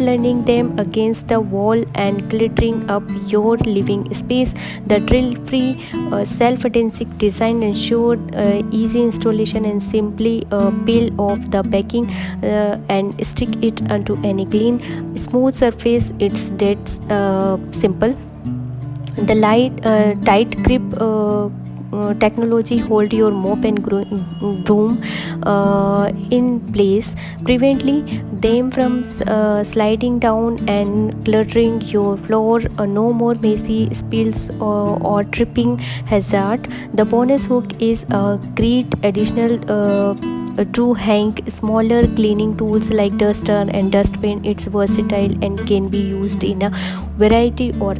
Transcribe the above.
leaning them against the wall and glittering up your living space. The drill-free uh, self-adhesive design ensured uh, easy installation and simply uh, peel off the backing uh, and stick it onto any clean smooth surface. It's that uh, simple. The light uh, tight grip technology hold your mop and broom uh, in place. Prevently them from uh, sliding down and cluttering your floor. Uh, no more messy spills or, or tripping hazard. The bonus hook is a great additional uh, to hang smaller cleaning tools like duster and dustbin it's versatile and can be used in a variety or